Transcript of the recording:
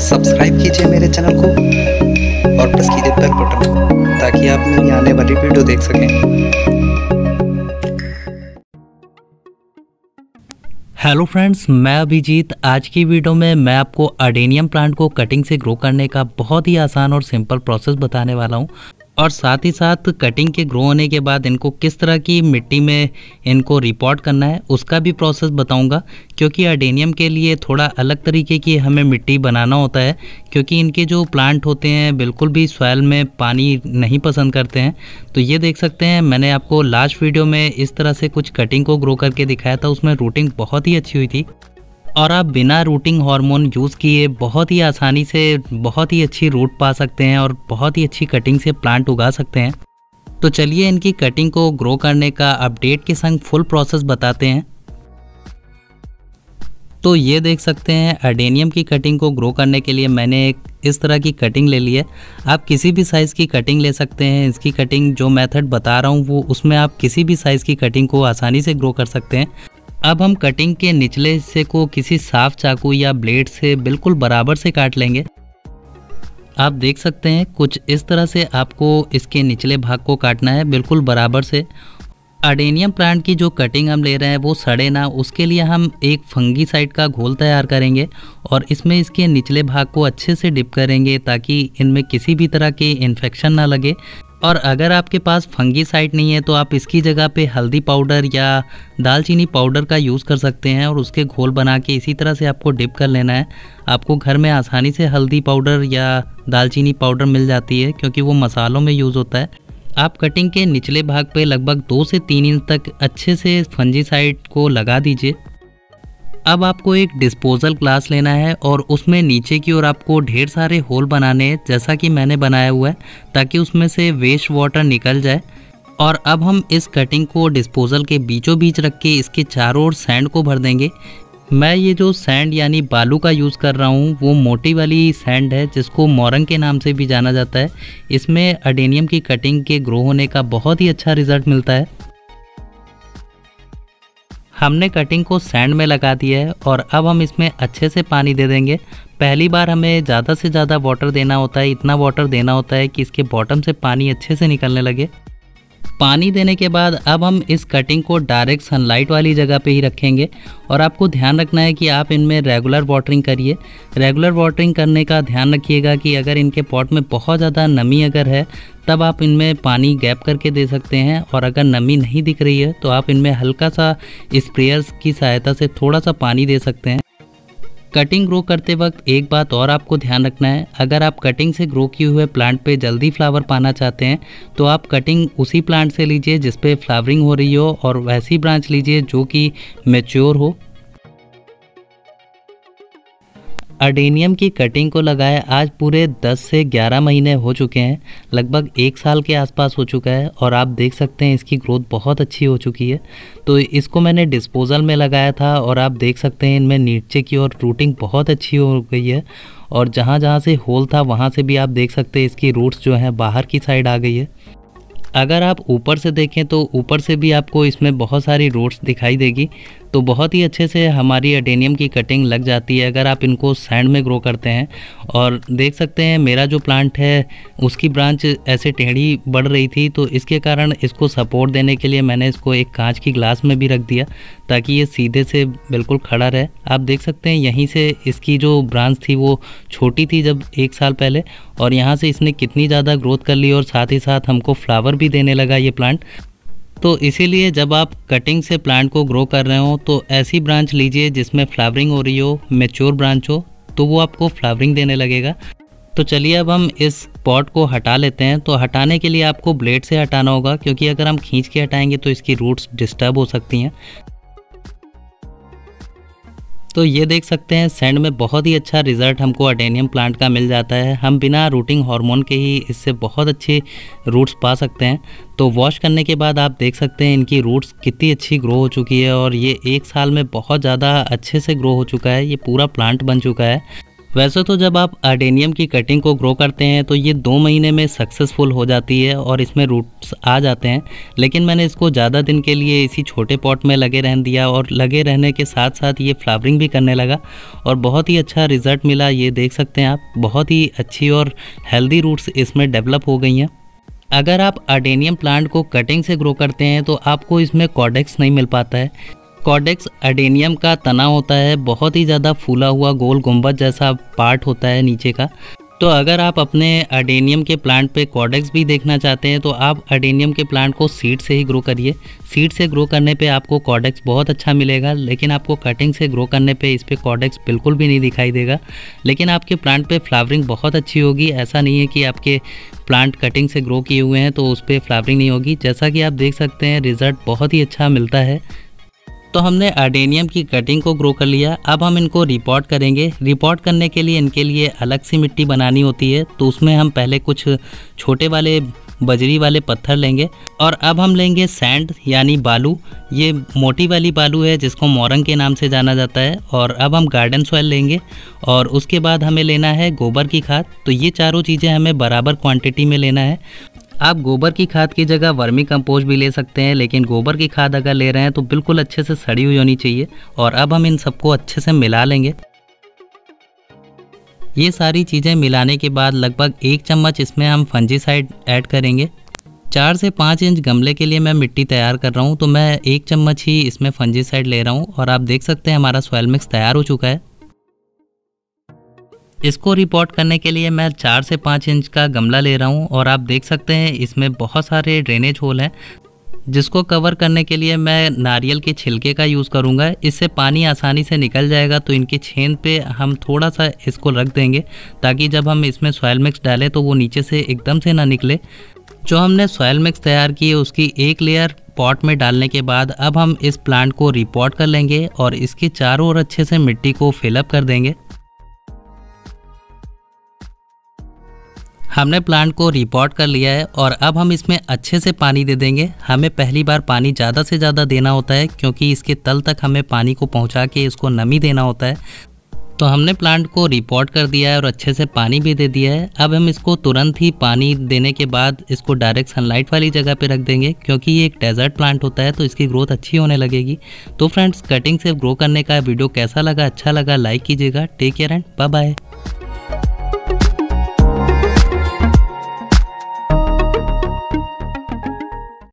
Subscribe कीजिए मेरे channel को और प्रेस कीजिए बेल बटन ताकि आप मेरी आने वाली वीडियो देख सकें। हेलो फ्रेंड्स मैं अभिजीत। आज की वीडियो में मैं आपको अडेनियम प्लांट को कटिंग से ग्रो करने का बहुत ही आसान और सिंपल प्रोसेस बताने वाला हूँ। और साथ ही साथ कटिंग के ग्रो होने के बाद इनको किस तरह की मिट्टी में इनको रिपोर्ट करना है, उसका भी प्रोसेस बताऊँगा। क्योंकि अडेनियम के लिए थोड़ा अलग तरीके की हमें मिट्टी बनाना होता है, क्योंकि इनके जो प्लांट होते हैं, बिल्कुल भी सॉयल में पानी नहीं पसंद करते हैं। तो ये देख सकते हैं, मैंने आपको लास्ट वीडियो में इस तरह से कुछ कटिंग को ग्रो करके दिखाया था, उसमें रूटिंग बहुत ही अच्छी हुई थी। और आप बिना रूटिंग हार्मोन यूज़ किए बहुत ही आसानी से, बहुत ही अच्छी रूट पा सकते हैं और बहुत ही अच्छी कटिंग से प्लांट उगा सकते हैं। तो चलिए इनकी कटिंग को ग्रो करने का अपडेट के संग फुल प्रोसेस बताते हैं। तो ये देख सकते हैं अडेनियम की कटिंग को ग्रो करने के लिए मैंने एक इस तरह की कटिंग ले ली है। आप किसी भी साइज़ की कटिंग ले सकते हैं, इसकी कटिंग जो मेथड बता रहा हूँ वो, उसमें आप किसी भी साइज़ की कटिंग को आसानी से ग्रो कर सकते हैं। अब हम कटिंग के निचले हिस्से को किसी साफ़ चाकू या ब्लेड से बिल्कुल बराबर से काट लेंगे। आप देख सकते हैं, कुछ इस तरह से आपको इसके निचले भाग को काटना है, बिल्कुल बराबर से। अडेनियम प्लांट की जो कटिंग हम ले रहे हैं, वो सड़े ना, उसके लिए हम एक फंगी साइड का घोल तैयार करेंगे और इसमें इसके निचले भाग को अच्छे से डिप करेंगे ताकि इनमें किसी भी तरह के इन्फेक्शन ना लगे। और अगर आपके पास फंगी साइड नहीं है तो आप इसकी जगह पे हल्दी पाउडर या दालचीनी पाउडर का यूज़ कर सकते हैं और उसके घोल बना के इसी तरह से आपको डिप कर लेना है। आपको घर में आसानी से हल्दी पाउडर या दालचीनी पाउडर मिल जाती है, क्योंकि वो मसालों में यूज़ होता है। आप कटिंग के निचले भाग पे लगभग दो से तीन इंच तक अच्छे से फंजी साइड को लगा दीजिए। अब आपको एक डिस्पोजल ग्लास लेना है और उसमें नीचे की ओर आपको ढेर सारे होल बनाने हैं, जैसा कि मैंने बनाया हुआ है, ताकि उसमें से वेस्ट वाटर निकल जाए। और अब हम इस कटिंग को डिस्पोजल के बीचों बीच रख के इसके चारों ओर सैंड को भर देंगे। मैं ये जो सैंड यानी बालू का यूज़ कर रहा हूँ, वो मोटी वाली सैंड है, जिसको मोरंग के नाम से भी जाना जाता है। इसमें अडेनियम की कटिंग के ग्रो होने का बहुत ही अच्छा रिज़ल्ट मिलता है। हमने कटिंग को सैंड में लगा दिया है और अब हम इसमें अच्छे से पानी दे देंगे। पहली बार हमें ज़्यादा से ज़्यादा वाटर देना होता है, इतना वाटर देना होता है कि इसके बॉटम से पानी अच्छे से निकलने लगे। पानी देने के बाद अब हम इस कटिंग को डायरेक्ट सनलाइट वाली जगह पे ही रखेंगे। और आपको ध्यान रखना है कि आप इनमें रेगुलर वाटरिंग करिए। रेगुलर वाटरिंग करने का ध्यान रखिएगा कि अगर इनके पॉट में बहुत ज़्यादा नमी अगर है, तब आप इनमें पानी गैप करके दे सकते हैं। और अगर नमी नहीं दिख रही है तो आप इनमें हल्का सा स्प्रेयर्स की सहायता से थोड़ा सा पानी दे सकते हैं। कटिंग ग्रो करते वक्त एक बात और आपको ध्यान रखना है। अगर आप कटिंग से ग्रो किए हुए प्लांट पे जल्दी फ्लावर पाना चाहते हैं तो आप कटिंग उसी प्लांट से लीजिए जिसपे फ्लावरिंग हो रही हो और वैसी ब्रांच लीजिए जो कि मेच्योर हो। अडेनियम की कटिंग को लगाए आज पूरे 10 से 11 महीने हो चुके हैं, लगभग एक साल के आसपास हो चुका है और आप देख सकते हैं इसकी ग्रोथ बहुत अच्छी हो चुकी है। तो इसको मैंने डिस्पोजल में लगाया था और आप देख सकते हैं इनमें नीचे की ओर रूटिंग बहुत अच्छी हो गई है और जहाँ जहाँ से होल था वहाँ से भी आप देख सकते हैं इसकी रूट्स जो हैं बाहर की साइड आ गई है। अगर आप ऊपर से देखें तो ऊपर से भी आपको इसमें बहुत सारी रूट्स दिखाई देगी। तो बहुत ही अच्छे से हमारी अडेनियम की कटिंग लग जाती है। अगर आप इनको सैंड में ग्रो करते हैं और देख सकते हैं, मेरा जो प्लांट है, उसकी ब्रांच ऐसे टेढ़ी बढ़ रही थी तो इसके कारण इसको सपोर्ट देने के लिए मैंने इसको एक कांच की ग्लास में भी रख दिया ताकि ये सीधे से बिल्कुल खड़ा रहे। आप देख सकते हैं, यहीं से इसकी जो ब्रांच थी वो छोटी थी जब एक साल पहले और यहाँ से इसने कितनी ज़्यादा ग्रोथ कर ली और साथ ही साथ हमको फ्लावर भी देने लगा ये प्लांट तो इसीलिए जब आप कटिंग से प्लांट को ग्रो कर रहे हो तो ऐसी ब्रांच लीजिए जिसमें फ्लावरिंग हो रही हो मेच्योर ब्रांच हो तो वो आपको फ्लावरिंग देने लगेगा। तो चलिए अब हम इस पॉट को हटा लेते हैं। तो हटाने के लिए आपको ब्लेड से हटाना होगा, क्योंकि अगर हम खींच के हटाएँगे तो इसकी रूट्स डिस्टर्ब हो सकती हैं। तो ये देख सकते हैं सेंड में बहुत ही अच्छा रिज़ल्ट हमको अडेनियम प्लांट का मिल जाता है। हम बिना रूटिंग हार्मोन के ही इससे बहुत अच्छे रूट्स पा सकते हैं। तो वॉश करने के बाद आप देख सकते हैं इनकी रूट्स कितनी अच्छी ग्रो हो चुकी है और ये एक साल में बहुत ज़्यादा अच्छे से ग्रो हो चुका है। ये पूरा प्लांट बन चुका है। वैसे तो जब आप अर्डेनियम की कटिंग को ग्रो करते हैं तो ये दो महीने में सक्सेसफुल हो जाती है और इसमें रूट्स आ जाते हैं। लेकिन मैंने इसको ज़्यादा दिन के लिए इसी छोटे पॉट में लगे रहने दिया और लगे रहने के साथ साथ ये फ्लावरिंग भी करने लगा और बहुत ही अच्छा रिज़ल्ट मिला, ये देख सकते हैं आप। बहुत ही अच्छी और हेल्दी रूट्स इसमें डेवलप हो गई हैं। अगर आप अर्डेनियम प्लांट को कटिंग से ग्रो करते हैं तो आपको इसमें कॉडेक्स नहीं मिल पाता है। कॉडेक्स अडेनियम का तना होता है, बहुत ही ज़्यादा फूला हुआ गोल गुंबद जैसा पार्ट होता है नीचे का। तो अगर आप अपने अडेनियम के प्लांट पे कॉडेक्स भी देखना चाहते हैं तो आप अडेनियम के प्लांट को सीड से ही ग्रो करिए। सीड से ग्रो करने पे आपको कॉडेक्स बहुत अच्छा मिलेगा, लेकिन आपको कटिंग से ग्रो करने पे इस पर कॉडेक्स बिल्कुल भी नहीं दिखाई देगा। लेकिन आपके प्लांट पे फ्लावरिंग बहुत अच्छी होगी, ऐसा नहीं है कि आपके प्लांट कटिंग से ग्रो किए हुए हैं तो उस पर फ्लावरिंग नहीं होगी। जैसा कि आप देख सकते हैं, रिज़ल्ट बहुत ही अच्छा मिलता है। तो हमने आर्डेनियम की कटिंग को ग्रो कर लिया। अब हम इनको रिपोर्ट करेंगे। रिपोर्ट करने के लिए इनके लिए अलग सी मिट्टी बनानी होती है तो उसमें हम पहले कुछ छोटे वाले, बजरी वाले पत्थर लेंगे। और अब हम लेंगे सैंड यानी बालू। ये मोटी वाली बालू है, जिसको मोरंग के नाम से जाना जाता है। और अब हम गार्डन सॉयल लेंगे। और उसके बाद हमें लेना है गोबर की खाद। तो ये चारों चीज़ें हमें बराबर क्वांटिटी में लेना है। आप गोबर की खाद की जगह वर्मी कंपोस्ट भी ले सकते हैं, लेकिन गोबर की खाद अगर ले रहे हैं तो बिल्कुल अच्छे से सड़ी हुई होनी चाहिए, और अब हम इन सबको अच्छे से मिला लेंगे। ये सारी चीज़ें मिलाने के बाद लगभग एक चम्मच इसमें हम फंजीसाइड ऐड करेंगे। चार से पाँच इंच गमले के लिए मैं मिट्टी तैयार कर रहा हूँ तो मैं एक चम्मच ही इसमें फंजीसाइड ले रहा हूँ, और आप देख सकते हैं हमारा सॉयल मिक्स तैयार हो चुका है। इसको रिपोर्ट करने के लिए मैं चार से पाँच इंच का गमला ले रहा हूँ और आप देख सकते हैं इसमें बहुत सारे ड्रेनेज होल हैं, जिसको कवर करने के लिए मैं नारियल के छिलके का यूज़ करूँगा। इससे पानी आसानी से निकल जाएगा तो इनके छेद पे हम थोड़ा सा इसको रख देंगे, ताकि जब हम इसमें सॉयल मिक्स डालें तो वो नीचे से एकदम से ना निकले। जो हमने सॉयल मिक्स तैयार की है, उसकी एक लेयर पॉट में डालने के बाद अब हम इस प्लांट को रिपोर्ट कर लेंगे और इसके चारों ओर अच्छे से मिट्टी को फिलअप कर देंगे। हमने प्लांट को रिपोर्ट कर लिया है और अब हम इसमें अच्छे से पानी दे देंगे। हमें पहली बार पानी ज़्यादा से ज़्यादा देना होता है क्योंकि इसके तल तक हमें पानी को पहुँचा के इसको नमी देना होता है। तो हमने प्लांट को रिपोर्ट कर दिया है और अच्छे से पानी भी दे दिया है। अब हम इसको तुरंत ही पानी देने के बाद इसको डायरेक्ट सनलाइट वाली जगह पे रख देंगे क्योंकि ये एक डेजर्ट प्लांट होता है तो इसकी ग्रोथ अच्छी होने लगेगी। तो फ्रेंड्स कटिंग से ग्रो करने का वीडियो कैसा लगा अच्छा लगा लाइक कीजिएगा। Take care and bye bye